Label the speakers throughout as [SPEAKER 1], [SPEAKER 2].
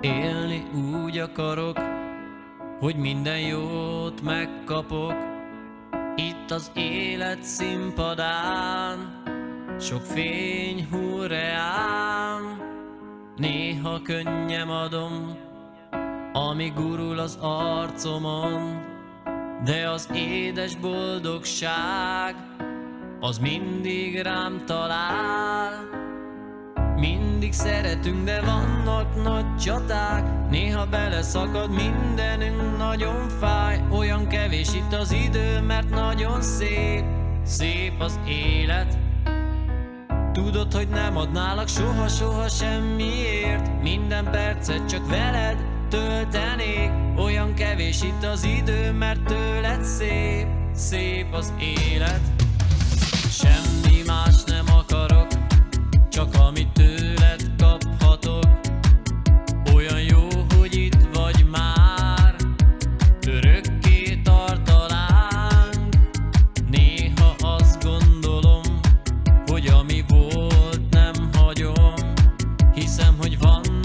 [SPEAKER 1] Élni úgy akarok, hogy minden jót megkapok. Itt az élet színpadán, sok fény hurreán. Néha könnyem adom, ami gurul az arcomon. De az édes boldogság, az mindig rám talál. Mindig szeretünk, de vannak nagy csaták. Néha beleszakad mindenünk, nagyon fáj. Olyan kevés itt az idő, mert nagyon szép. Szép az élet. Tudod, hogy nem adnálak soha-soha semmiért. Minden percet csak veled töltenék. Olyan kevés itt az idő, mert tőled szép. Szép az élet. Semmi más hogy
[SPEAKER 2] van.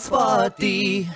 [SPEAKER 2] Party.